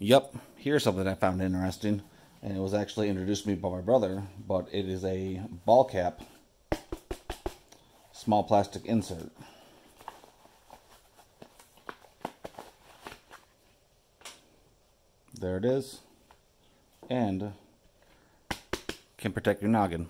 Yep, here's something I found interesting, and it was actually introduced to me by my brother, but it is a ball cap, small plastic insert. There it is, and can protect your noggin.